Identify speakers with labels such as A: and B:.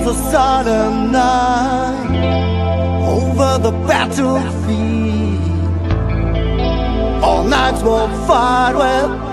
A: was a sudden night over the battlefield. All nights were fired with.